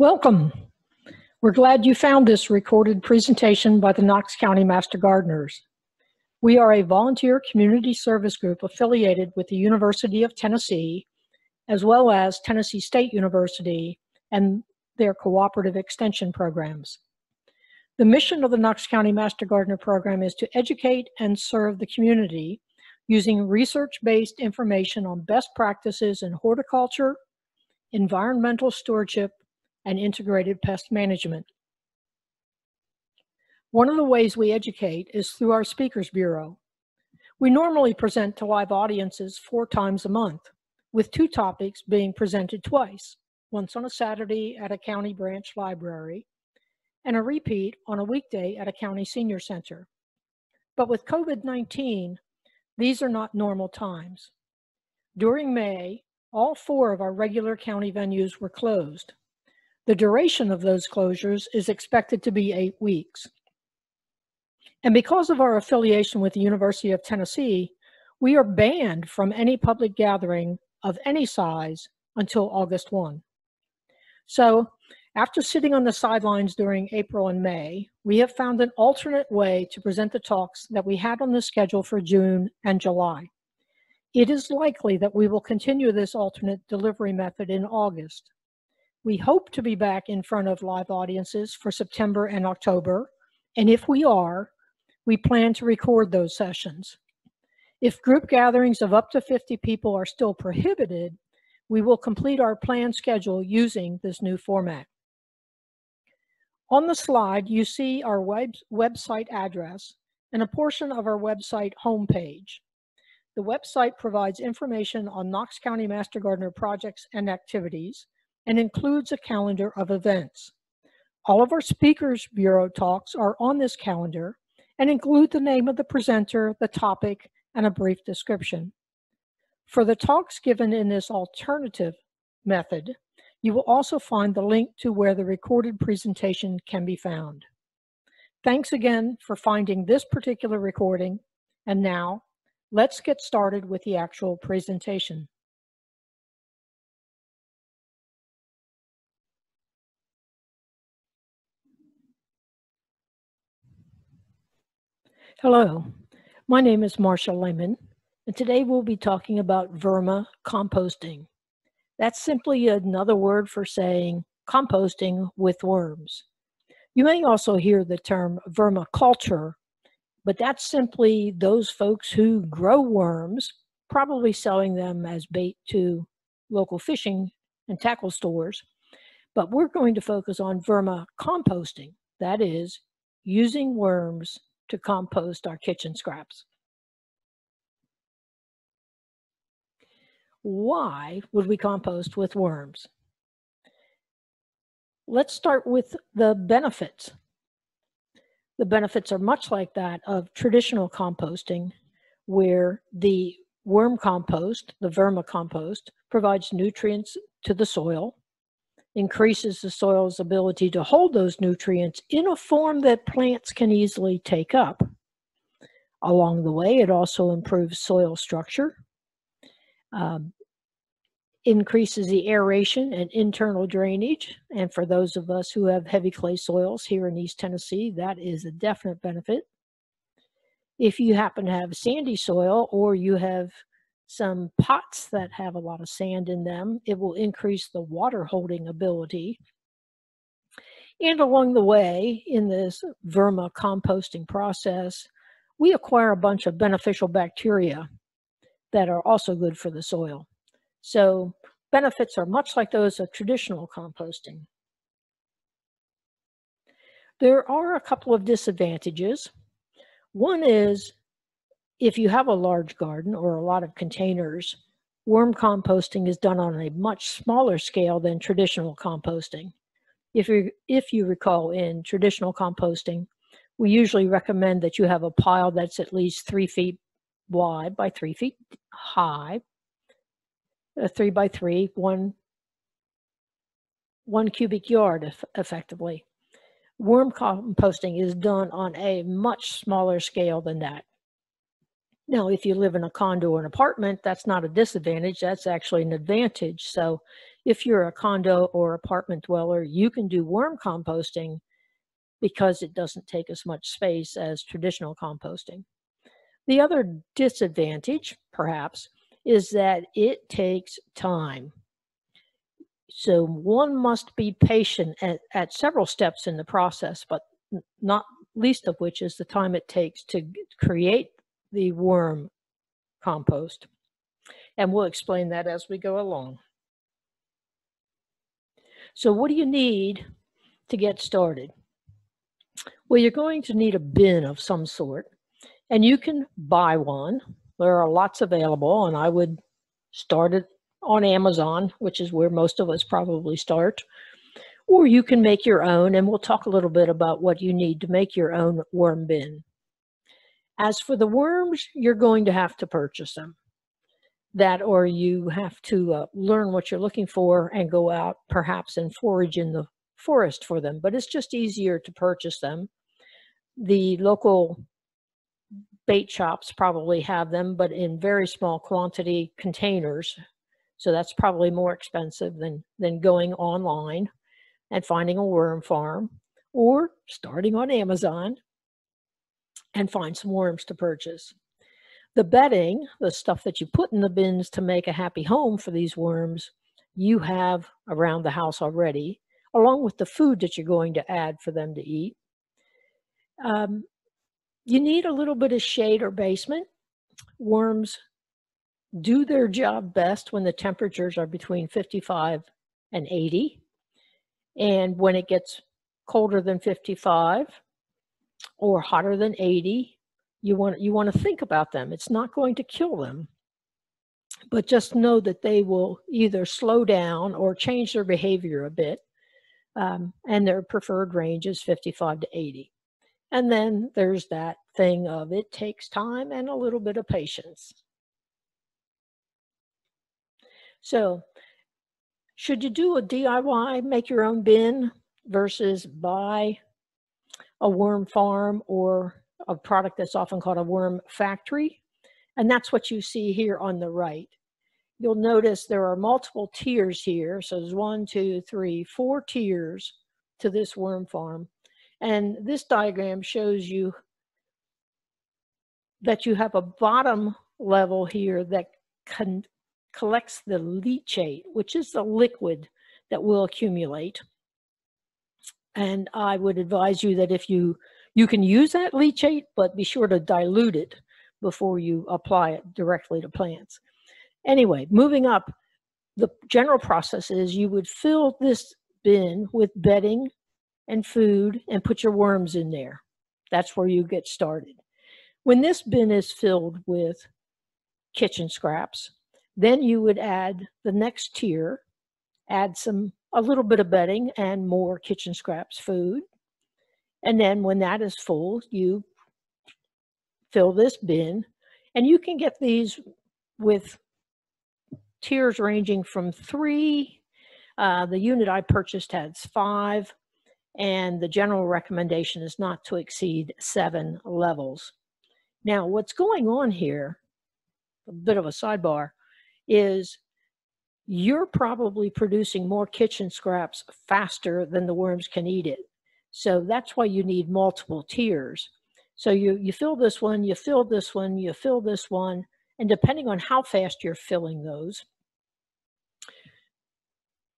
Welcome. We're glad you found this recorded presentation by the Knox County Master Gardeners. We are a volunteer community service group affiliated with the University of Tennessee, as well as Tennessee State University and their cooperative extension programs. The mission of the Knox County Master Gardener program is to educate and serve the community using research-based information on best practices in horticulture, environmental stewardship, and integrated pest management. One of the ways we educate is through our Speakers Bureau. We normally present to live audiences four times a month, with two topics being presented twice, once on a Saturday at a county branch library, and a repeat on a weekday at a county senior center. But with COVID-19, these are not normal times. During May, all four of our regular county venues were closed, the duration of those closures is expected to be eight weeks. And because of our affiliation with the University of Tennessee, we are banned from any public gathering of any size until August 1. So after sitting on the sidelines during April and May, we have found an alternate way to present the talks that we had on the schedule for June and July. It is likely that we will continue this alternate delivery method in August. We hope to be back in front of live audiences for September and October, and if we are, we plan to record those sessions. If group gatherings of up to 50 people are still prohibited, we will complete our planned schedule using this new format. On the slide, you see our web website address and a portion of our website homepage. The website provides information on Knox County Master Gardener projects and activities, and includes a calendar of events. All of our Speakers Bureau talks are on this calendar and include the name of the presenter, the topic, and a brief description. For the talks given in this alternative method, you will also find the link to where the recorded presentation can be found. Thanks again for finding this particular recording. And now, let's get started with the actual presentation. Hello, my name is Marsha Lehman, and today we'll be talking about verma composting. That's simply another word for saying composting with worms. You may also hear the term vermiculture, but that's simply those folks who grow worms, probably selling them as bait to local fishing and tackle stores. But we're going to focus on vermicomposting, that is, using worms to compost our kitchen scraps. Why would we compost with worms? Let's start with the benefits. The benefits are much like that of traditional composting, where the worm compost, the vermicompost, provides nutrients to the soil increases the soil's ability to hold those nutrients in a form that plants can easily take up. Along the way, it also improves soil structure, um, increases the aeration and internal drainage. And for those of us who have heavy clay soils here in East Tennessee, that is a definite benefit. If you happen to have sandy soil or you have some pots that have a lot of sand in them. It will increase the water holding ability. And along the way, in this vermicomposting process, we acquire a bunch of beneficial bacteria that are also good for the soil. So benefits are much like those of traditional composting. There are a couple of disadvantages. One is if you have a large garden or a lot of containers, worm composting is done on a much smaller scale than traditional composting. If you, if you recall in traditional composting, we usually recommend that you have a pile that's at least three feet wide by three feet high, a three by three, one, one cubic yard effectively. Worm composting is done on a much smaller scale than that. Now, if you live in a condo or an apartment, that's not a disadvantage, that's actually an advantage. So if you're a condo or apartment dweller, you can do worm composting because it doesn't take as much space as traditional composting. The other disadvantage, perhaps, is that it takes time. So one must be patient at, at several steps in the process, but not least of which is the time it takes to create the worm compost. And we'll explain that as we go along. So what do you need to get started? Well, you're going to need a bin of some sort, and you can buy one. There are lots available, and I would start it on Amazon, which is where most of us probably start. Or you can make your own, and we'll talk a little bit about what you need to make your own worm bin. As for the worms, you're going to have to purchase them. That or you have to uh, learn what you're looking for and go out perhaps and forage in the forest for them. But it's just easier to purchase them the local bait shops probably have them, but in very small quantity containers. So that's probably more expensive than, than going online and finding a worm farm or starting on Amazon and find some worms to purchase. The bedding, the stuff that you put in the bins to make a happy home for these worms, you have around the house already, along with the food that you're going to add for them to eat. Um, you need a little bit of shade or basement. Worms do their job best when the temperatures are between 55 and 80. And when it gets colder than 55 or hotter than 80, you want, you want to think about them. It's not going to kill them, but just know that they will either slow down or change their behavior a bit. Um, and their preferred range is 55 to 80. And then there's that thing of it takes time and a little bit of patience. So should you do a DIY, make your own bin versus buy a worm farm or a product that's often called a worm factory? And that's what you see here on the right. You'll notice there are multiple tiers here. So there's one, two, three, four tiers to this worm farm. And this diagram shows you that you have a bottom level here that collects the leachate, which is the liquid that will accumulate. And I would advise you that if you, you can use that leachate, but be sure to dilute it before you apply it directly to plants. Anyway, moving up, the general process is you would fill this bin with bedding and food and put your worms in there. That's where you get started. When this bin is filled with kitchen scraps, then you would add the next tier, add some, a little bit of bedding and more kitchen scraps food. And then when that is full, you fill this bin and you can get these with tiers ranging from three. Uh, the unit I purchased has five and the general recommendation is not to exceed seven levels. Now, what's going on here, a bit of a sidebar, is you're probably producing more kitchen scraps faster than the worms can eat it. So that's why you need multiple tiers. So you, you fill this one, you fill this one, you fill this one, and depending on how fast you're filling those,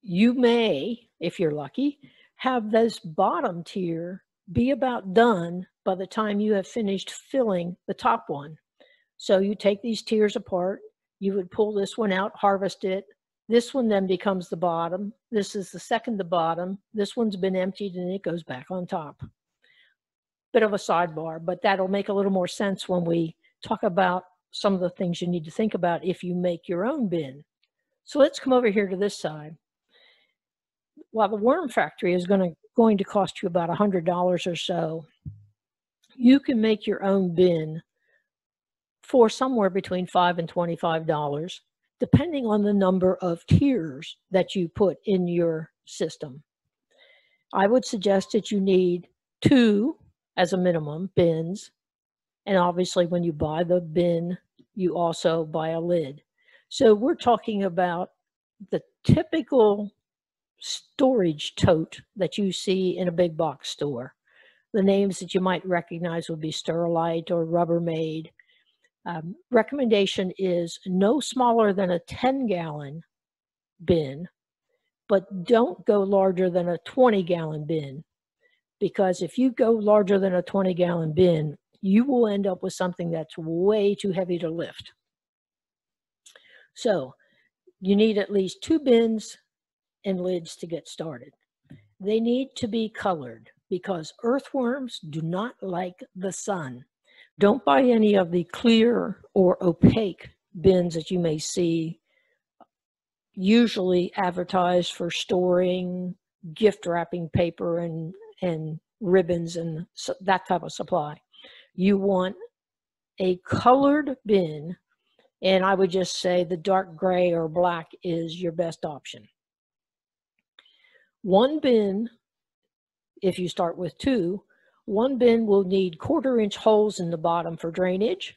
you may, if you're lucky, have this bottom tier be about done by the time you have finished filling the top one. So you take these tiers apart, you would pull this one out, harvest it. This one then becomes the bottom. This is the second to bottom. This one's been emptied and it goes back on top. Bit of a sidebar, but that'll make a little more sense when we talk about some of the things you need to think about if you make your own bin. So let's come over here to this side while the worm factory is going to going to cost you about a hundred dollars or so, you can make your own bin for somewhere between five and twenty-five dollars, depending on the number of tiers that you put in your system. I would suggest that you need two as a minimum bins. And obviously when you buy the bin, you also buy a lid. So we're talking about the typical storage tote that you see in a big box store. The names that you might recognize would be Sterilite or Rubbermaid. Um, recommendation is no smaller than a 10 gallon bin, but don't go larger than a 20 gallon bin. Because if you go larger than a 20 gallon bin, you will end up with something that's way too heavy to lift. So you need at least two bins and lids to get started. They need to be colored because earthworms do not like the sun. Don't buy any of the clear or opaque bins that you may see usually advertised for storing gift wrapping paper and, and ribbons and so, that type of supply. You want a colored bin, and I would just say the dark gray or black is your best option. One bin, if you start with two, one bin will need quarter inch holes in the bottom for drainage.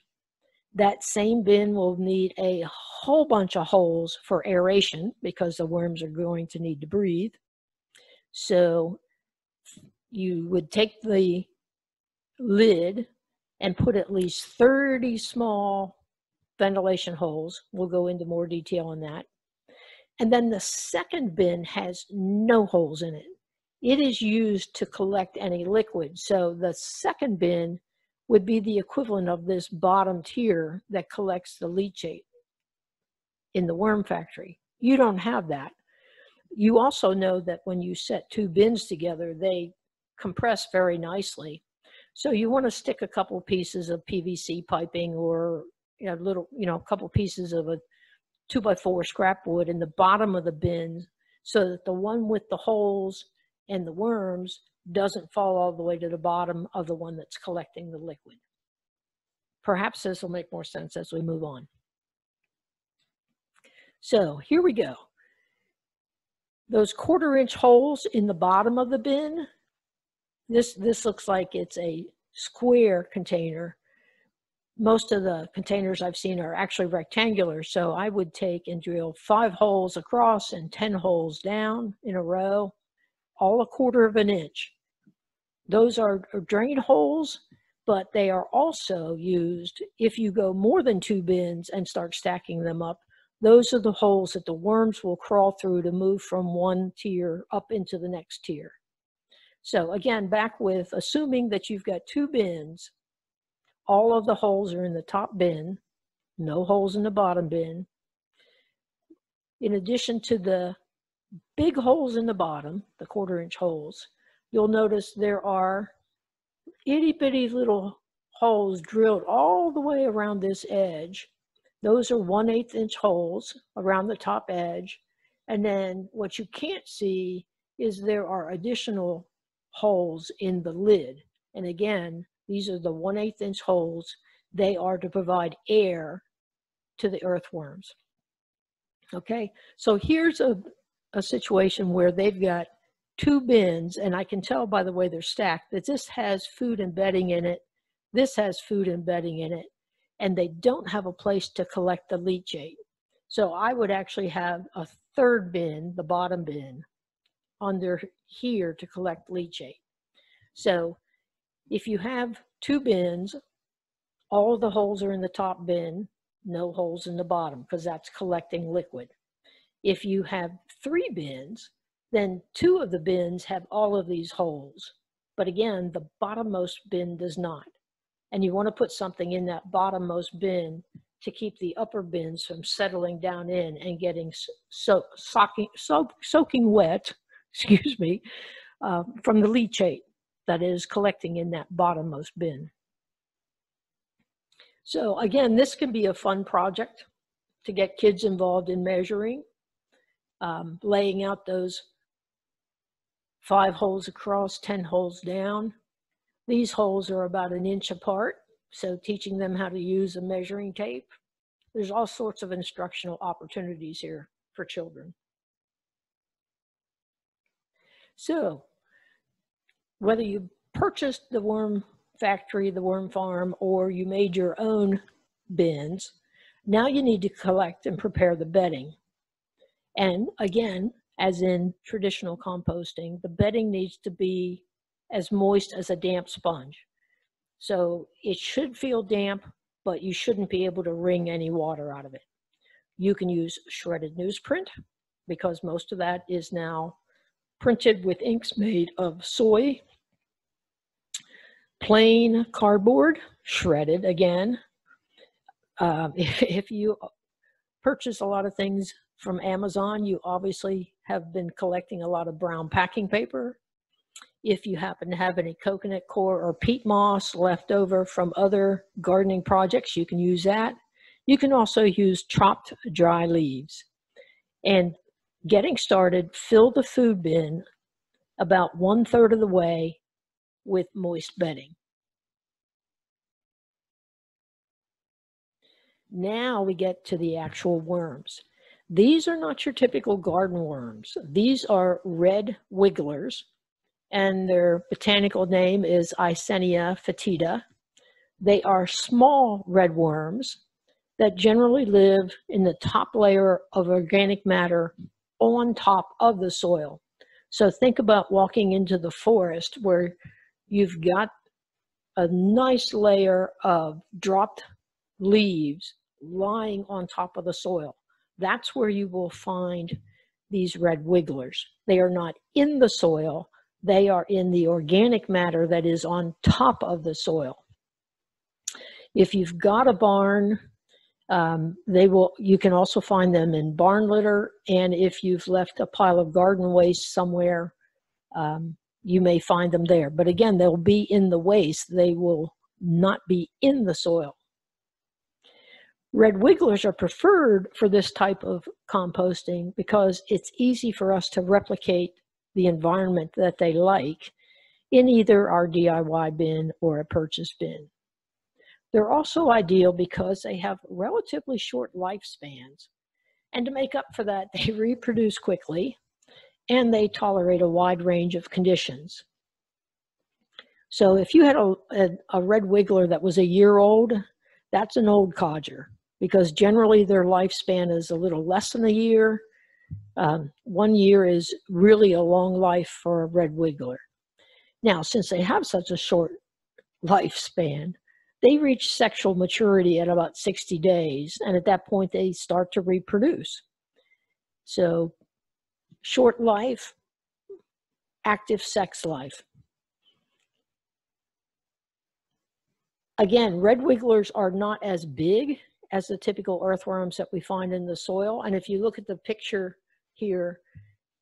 That same bin will need a whole bunch of holes for aeration because the worms are going to need to breathe. So you would take the lid and put at least 30 small ventilation holes. We'll go into more detail on that. And then the second bin has no holes in it. It is used to collect any liquid. So the second bin would be the equivalent of this bottom tier that collects the leachate in the worm factory. You don't have that. You also know that when you set two bins together, they compress very nicely. So you want to stick a couple pieces of PVC piping or know, little, you know, a couple pieces of a two by four scrap wood in the bottom of the bin so that the one with the holes and the worms doesn't fall all the way to the bottom of the one that's collecting the liquid. Perhaps this will make more sense as we move on. So here we go. Those quarter inch holes in the bottom of the bin, this, this looks like it's a square container most of the containers I've seen are actually rectangular. So I would take and drill five holes across and 10 holes down in a row, all a quarter of an inch. Those are drain holes, but they are also used if you go more than two bins and start stacking them up. Those are the holes that the worms will crawl through to move from one tier up into the next tier. So again, back with assuming that you've got two bins all of the holes are in the top bin, no holes in the bottom bin. In addition to the big holes in the bottom, the quarter inch holes, you'll notice there are itty bitty little holes drilled all the way around this edge. Those are 1 8 inch holes around the top edge. And then what you can't see is there are additional holes in the lid. And again, these are the 1 8 inch holes. They are to provide air to the earthworms. Okay, so here's a, a situation where they've got two bins, and I can tell by the way they're stacked that this has food and bedding in it, this has food and bedding in it, and they don't have a place to collect the leachate. So I would actually have a third bin, the bottom bin, under here to collect leachate. So if you have two bins, all the holes are in the top bin, no holes in the bottom because that's collecting liquid. If you have three bins, then two of the bins have all of these holes. But again, the bottommost bin does not. And you want to put something in that bottommost bin to keep the upper bins from settling down in and getting so, soaking, so, soaking wet, excuse me, uh, from the leachate that is collecting in that bottommost bin. So again, this can be a fun project to get kids involved in measuring, um, laying out those five holes across, 10 holes down. These holes are about an inch apart, so teaching them how to use a measuring tape. There's all sorts of instructional opportunities here for children. So whether you purchased the worm factory, the worm farm, or you made your own bins, now you need to collect and prepare the bedding. And again, as in traditional composting, the bedding needs to be as moist as a damp sponge. So it should feel damp, but you shouldn't be able to wring any water out of it. You can use shredded newsprint because most of that is now printed with inks made of soy, plain cardboard, shredded again. Uh, if, if you purchase a lot of things from Amazon, you obviously have been collecting a lot of brown packing paper. If you happen to have any coconut coir or peat moss left over from other gardening projects, you can use that. You can also use chopped dry leaves. And getting started, fill the food bin about one third of the way with moist bedding. Now we get to the actual worms. These are not your typical garden worms. These are red wigglers, and their botanical name is Eisenia fetida. They are small red worms that generally live in the top layer of organic matter on top of the soil. So think about walking into the forest where you've got a nice layer of dropped leaves lying on top of the soil that's where you will find these red wigglers. They are not in the soil, they are in the organic matter that is on top of the soil. If you've got a barn, um, they will. You can also find them in barn litter, and if you've left a pile of garden waste somewhere, um, you may find them there. But again, they'll be in the waste. They will not be in the soil. Red wigglers are preferred for this type of composting because it's easy for us to replicate the environment that they like in either our DIY bin or a purchase bin. They're also ideal because they have relatively short lifespans. And to make up for that, they reproduce quickly and they tolerate a wide range of conditions. So if you had a, a, a red wiggler that was a year old, that's an old codger because generally their lifespan is a little less than a year. Um, one year is really a long life for a red wiggler. Now, since they have such a short lifespan, they reach sexual maturity at about 60 days, and at that point they start to reproduce. So, short life, active sex life. Again, red wigglers are not as big as the typical earthworms that we find in the soil. And if you look at the picture here,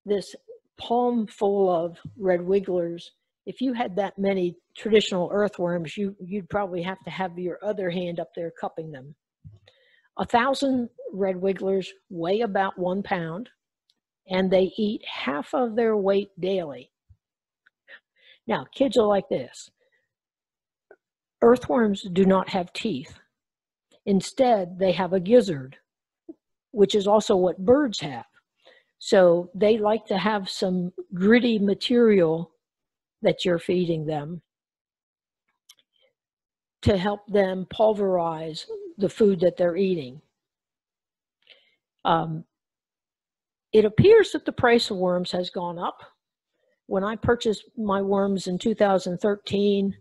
this palm full of red wigglers, if you had that many traditional earthworms, you, you'd probably have to have your other hand up there cupping them. A thousand red wigglers weigh about one pound and they eat half of their weight daily. Now, kids are like this. Earthworms do not have teeth. Instead, they have a gizzard, which is also what birds have. So they like to have some gritty material that you're feeding them to help them pulverize the food that they're eating. Um, it appears that the price of worms has gone up. When I purchased my worms in 2013,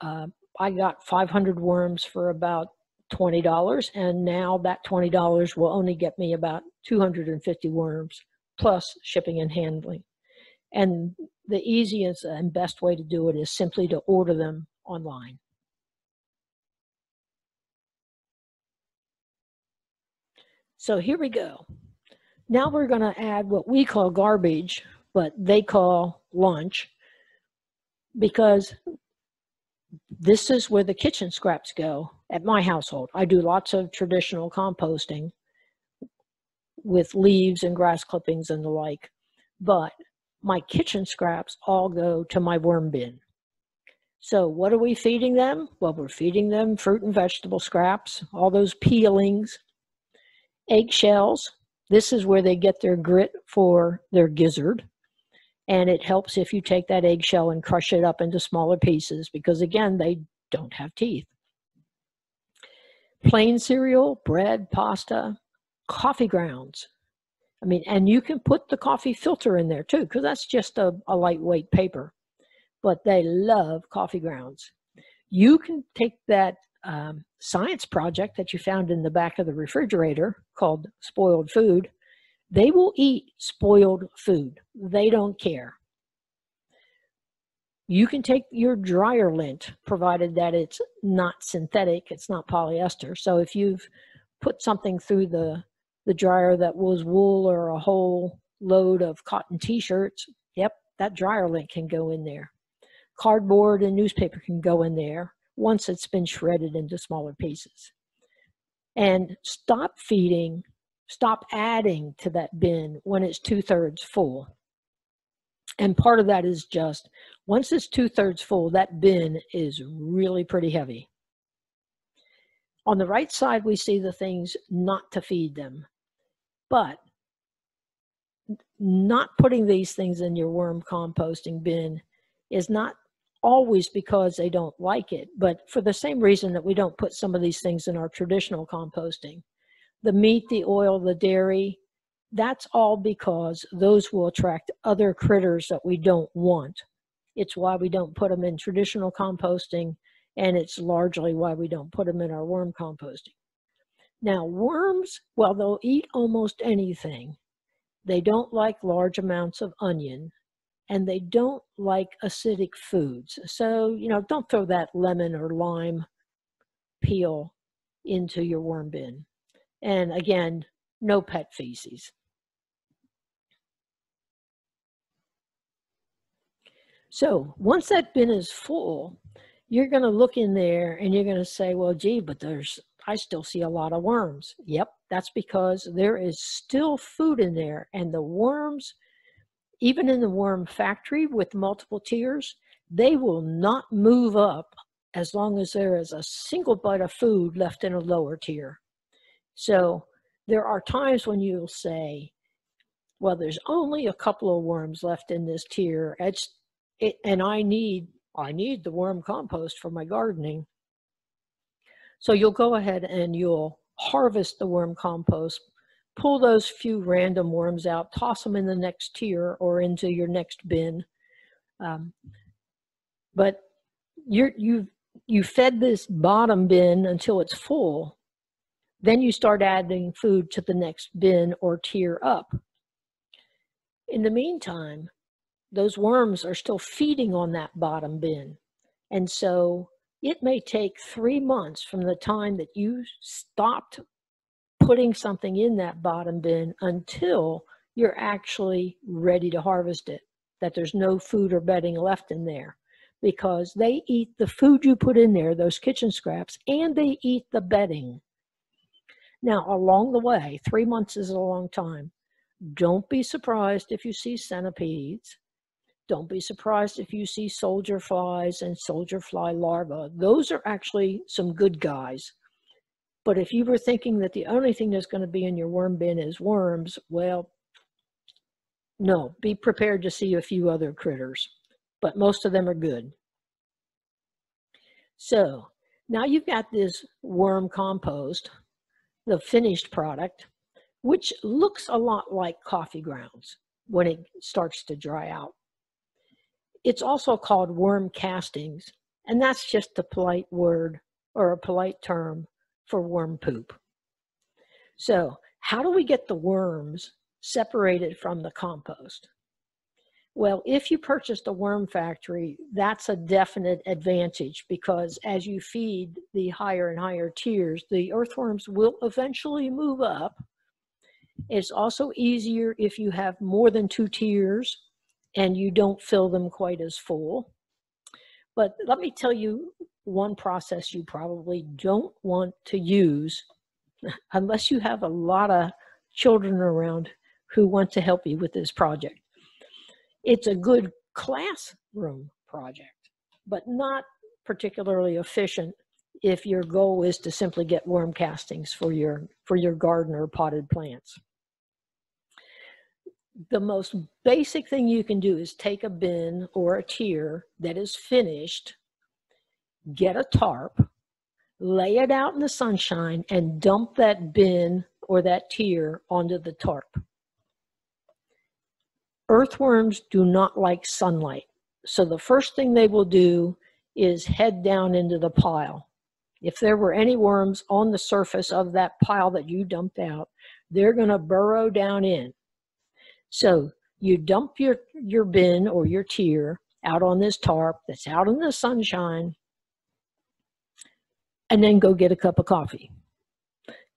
uh, I got 500 worms for about $20 and now that $20 will only get me about 250 worms plus shipping and handling. And the easiest and best way to do it is simply to order them online. So here we go. Now we're going to add what we call garbage, but they call lunch because this is where the kitchen scraps go at my household. I do lots of traditional composting with leaves and grass clippings and the like, but my kitchen scraps all go to my worm bin. So what are we feeding them? Well, we're feeding them fruit and vegetable scraps, all those peelings, eggshells. This is where they get their grit for their gizzard. And it helps if you take that eggshell and crush it up into smaller pieces because, again, they don't have teeth. Plain cereal, bread, pasta, coffee grounds. I mean, and you can put the coffee filter in there too, because that's just a, a lightweight paper. But they love coffee grounds. You can take that um, science project that you found in the back of the refrigerator called spoiled food. They will eat spoiled food. They don't care. You can take your dryer lint, provided that it's not synthetic, it's not polyester. So if you've put something through the, the dryer that was wool or a whole load of cotton t-shirts, yep, that dryer lint can go in there. Cardboard and newspaper can go in there once it's been shredded into smaller pieces. And stop feeding, stop adding to that bin when it's two thirds full. And part of that is just once it's two thirds full, that bin is really pretty heavy. On the right side, we see the things not to feed them. But not putting these things in your worm composting bin is not always because they don't like it, but for the same reason that we don't put some of these things in our traditional composting. The meat, the oil, the dairy, that's all because those will attract other critters that we don't want. It's why we don't put them in traditional composting, and it's largely why we don't put them in our worm composting. Now, worms, well, they'll eat almost anything. They don't like large amounts of onion and they don't like acidic foods. So, you know, don't throw that lemon or lime peel into your worm bin. And again, no pet feces. So once that bin is full, you're going to look in there and you're going to say, well, gee, but there's, I still see a lot of worms. Yep, that's because there is still food in there and the worms even in the worm factory with multiple tiers, they will not move up as long as there is a single bite of food left in a lower tier. So there are times when you'll say, well, there's only a couple of worms left in this tier. It's, it, and I need, I need the worm compost for my gardening. So you'll go ahead and you'll harvest the worm compost pull those few random worms out, toss them in the next tier or into your next bin. Um, but you're, you you fed this bottom bin until it's full. Then you start adding food to the next bin or tier up. In the meantime, those worms are still feeding on that bottom bin. And so it may take three months from the time that you stopped putting something in that bottom bin until you're actually ready to harvest it, that there's no food or bedding left in there because they eat the food you put in there, those kitchen scraps, and they eat the bedding. Now, along the way, three months is a long time. Don't be surprised if you see centipedes. Don't be surprised if you see soldier flies and soldier fly larvae. Those are actually some good guys. But if you were thinking that the only thing that's going to be in your worm bin is worms, well, no, be prepared to see a few other critters, but most of them are good. So now you've got this worm compost, the finished product, which looks a lot like coffee grounds when it starts to dry out. It's also called worm castings, and that's just a polite word or a polite term for worm poop. So how do we get the worms separated from the compost? Well, if you purchased a worm factory, that's a definite advantage because as you feed the higher and higher tiers, the earthworms will eventually move up. It's also easier if you have more than two tiers and you don't fill them quite as full. But let me tell you one process you probably don't want to use unless you have a lot of children around who want to help you with this project. It's a good classroom project, but not particularly efficient if your goal is to simply get worm castings for your, for your garden or potted plants. The most basic thing you can do is take a bin or a tier that is finished get a tarp, lay it out in the sunshine, and dump that bin or that tier onto the tarp. earthworms do not like sunlight. So the first thing they will do is head down into the pile. If there were any worms on the surface of that pile that you dumped out, they're going to burrow down in. So you dump your, your bin or your tier out on this tarp that's out in the sunshine, and then go get a cup of coffee.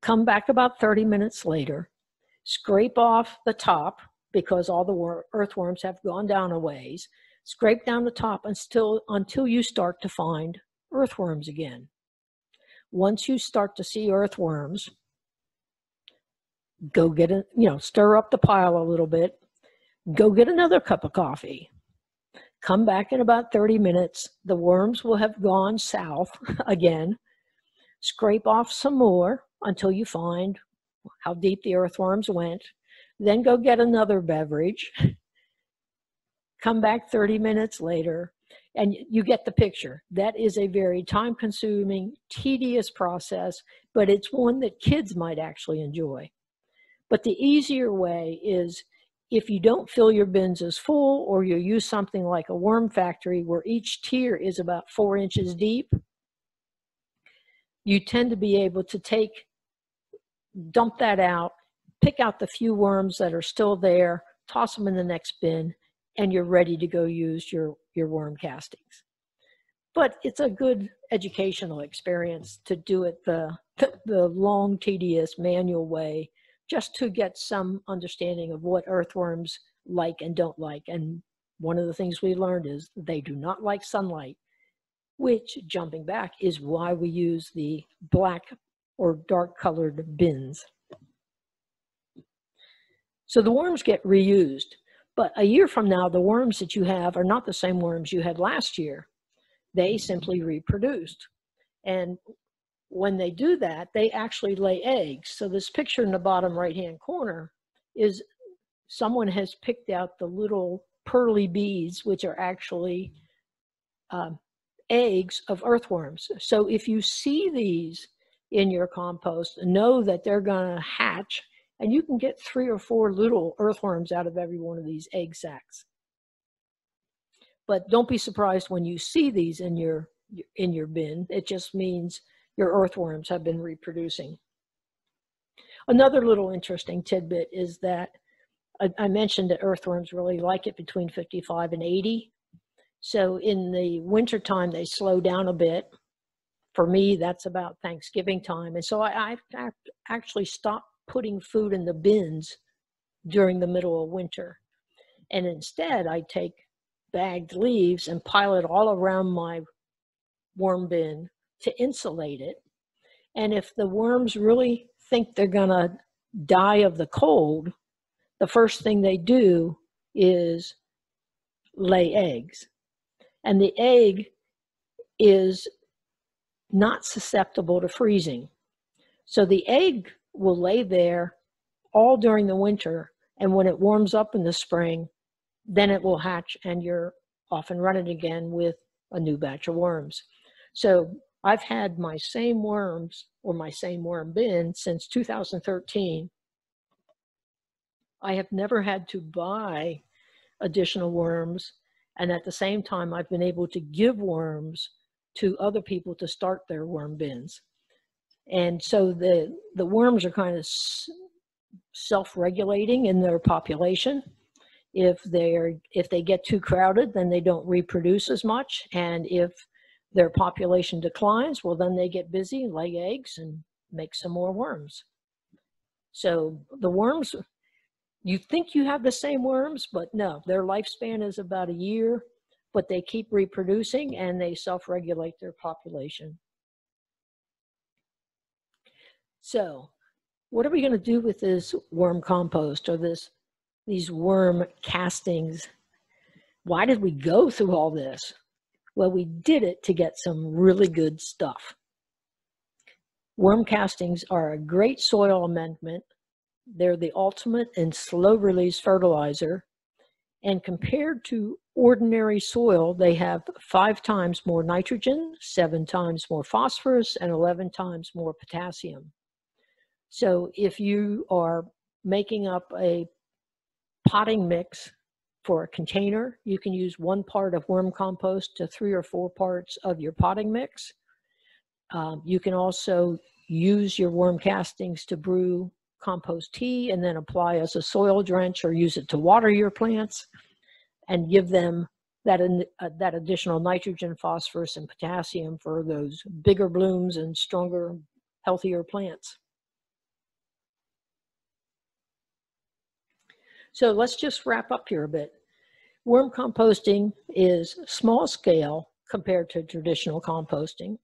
Come back about 30 minutes later, scrape off the top because all the earthworms have gone down a ways, scrape down the top until, until you start to find earthworms again. Once you start to see earthworms, go get a, you know, stir up the pile a little bit, go get another cup of coffee. Come back in about 30 minutes. The worms will have gone south again. Scrape off some more until you find how deep the earthworms went. Then go get another beverage. Come back 30 minutes later and you get the picture. That is a very time consuming, tedious process, but it's one that kids might actually enjoy. But the easier way is if you don't fill your bins as full or you use something like a worm factory where each tier is about four inches deep, you tend to be able to take, dump that out, pick out the few worms that are still there, toss them in the next bin, and you're ready to go use your, your worm castings. But it's a good educational experience to do it the, the long, tedious, manual way just to get some understanding of what earthworms like and don't like. And one of the things we learned is they do not like sunlight, which, jumping back, is why we use the black or dark colored bins. So the worms get reused. But a year from now, the worms that you have are not the same worms you had last year. They simply reproduced. And when they do that, they actually lay eggs. So this picture in the bottom right-hand corner is someone has picked out the little pearly beads, which are actually um, eggs of earthworms. So if you see these in your compost, know that they're going to hatch and you can get three or four little earthworms out of every one of these egg sacs. But don't be surprised when you see these in your in your bin. It just means your earthworms have been reproducing. Another little interesting tidbit is that I, I mentioned that earthworms really like it between 55 and 80. So in the wintertime, they slow down a bit. For me, that's about Thanksgiving time. And so I, I actually stopped putting food in the bins during the middle of winter. And instead, I take bagged leaves and pile it all around my worm bin to insulate it. And if the worms really think they're going to die of the cold, the first thing they do is lay eggs. And the egg is not susceptible to freezing. So the egg will lay there all during the winter. And when it warms up in the spring, then it will hatch and you're off and running again with a new batch of worms. So I've had my same worms or my same worm bin since 2013. I have never had to buy additional worms. And at the same time, I've been able to give worms to other people to start their worm bins and so the the worms are kind of self-regulating in their population if they're if they get too crowded then they don't reproduce as much and if their population declines well then they get busy lay eggs and make some more worms so the worms you think you have the same worms but no their lifespan is about a year but they keep reproducing and they self-regulate their population so what are we going to do with this worm compost or this these worm castings? Why did we go through all this? Well, we did it to get some really good stuff. Worm castings are a great soil amendment. They're the ultimate in slow release fertilizer. And compared to ordinary soil, they have five times more nitrogen, seven times more phosphorus, and 11 times more potassium. So if you are making up a potting mix for a container, you can use one part of worm compost to three or four parts of your potting mix. Um, you can also use your worm castings to brew compost tea and then apply as a soil drench or use it to water your plants and give them that, uh, that additional nitrogen, phosphorus, and potassium for those bigger blooms and stronger, healthier plants. So let's just wrap up here a bit. Worm composting is small scale compared to traditional composting.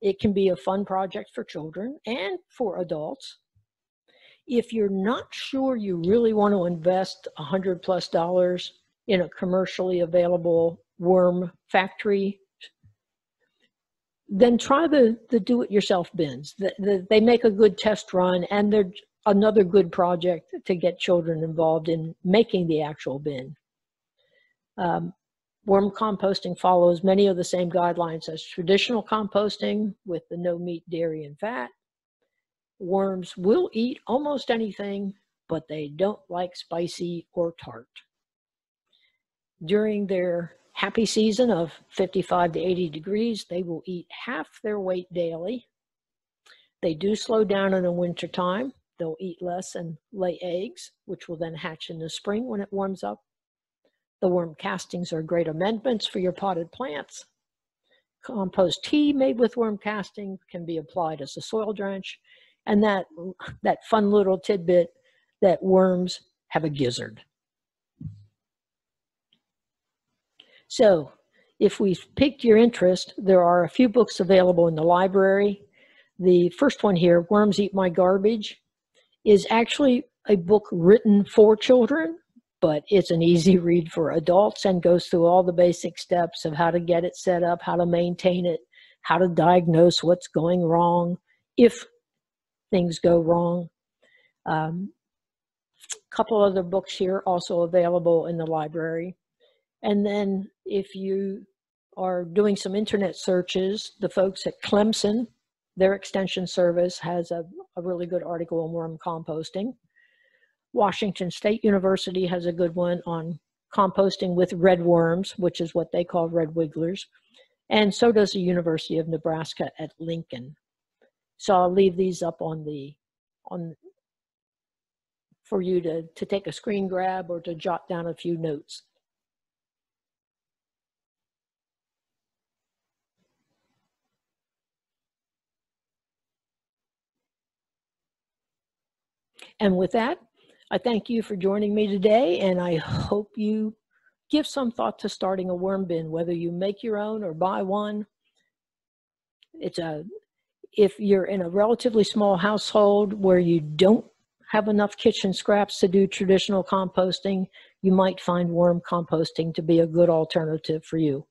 It can be a fun project for children and for adults. If you're not sure you really want to invest a hundred plus dollars in a commercially available worm factory, then try the, the do-it-yourself bins. The, the, they make a good test run and they're another good project to get children involved in making the actual bin. Um, worm composting follows many of the same guidelines as traditional composting with the no meat, dairy, and fat. Worms will eat almost anything, but they don't like spicy or tart. During their happy season of 55 to 80 degrees, they will eat half their weight daily. They do slow down in the winter time, They'll eat less and lay eggs, which will then hatch in the spring when it warms up. The worm castings are great amendments for your potted plants. Compost tea made with worm casting can be applied as a soil drench. And that, that fun little tidbit that worms have a gizzard. So if we've piqued your interest, there are a few books available in the library. The first one here, Worms Eat My Garbage, is actually a book written for children, but it's an easy read for adults and goes through all the basic steps of how to get it set up, how to maintain it, how to diagnose what's going wrong, if things go wrong. Um, a couple other books here also available in the library. And then if you are doing some internet searches, the folks at Clemson their extension service has a, a really good article on worm composting. Washington State University has a good one on composting with red worms, which is what they call red wigglers. And so does the University of Nebraska at Lincoln. So I'll leave these up on the, on, for you to, to take a screen grab or to jot down a few notes. And with that, I thank you for joining me today, and I hope you give some thought to starting a worm bin, whether you make your own or buy one. It's a if you're in a relatively small household where you don't have enough kitchen scraps to do traditional composting, you might find worm composting to be a good alternative for you.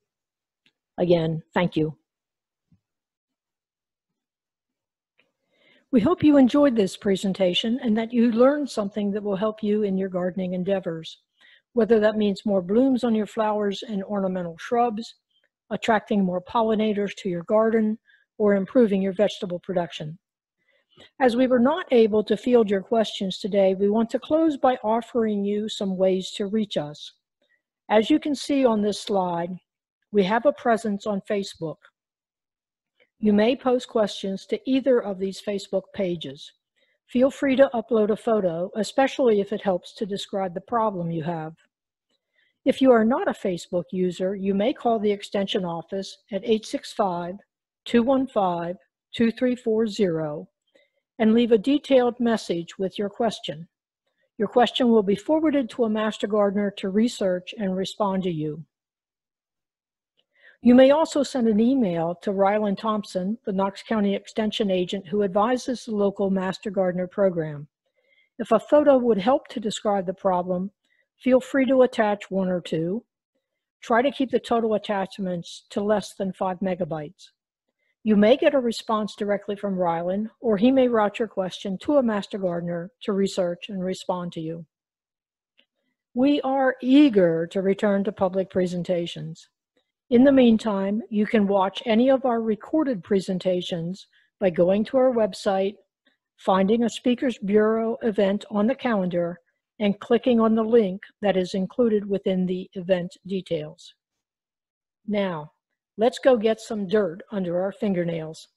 Again, thank you. We hope you enjoyed this presentation and that you learned something that will help you in your gardening endeavors, whether that means more blooms on your flowers and ornamental shrubs, attracting more pollinators to your garden, or improving your vegetable production. As we were not able to field your questions today, we want to close by offering you some ways to reach us. As you can see on this slide, we have a presence on Facebook. You may post questions to either of these Facebook pages. Feel free to upload a photo, especially if it helps to describe the problem you have. If you are not a Facebook user, you may call the Extension office at 865-215-2340 and leave a detailed message with your question. Your question will be forwarded to a Master Gardener to research and respond to you. You may also send an email to Rylan Thompson, the Knox County Extension agent who advises the local Master Gardener program. If a photo would help to describe the problem, feel free to attach one or two. Try to keep the total attachments to less than five megabytes. You may get a response directly from Rylan, or he may route your question to a Master Gardener to research and respond to you. We are eager to return to public presentations. In the meantime, you can watch any of our recorded presentations by going to our website, finding a Speakers Bureau event on the calendar, and clicking on the link that is included within the event details. Now, let's go get some dirt under our fingernails.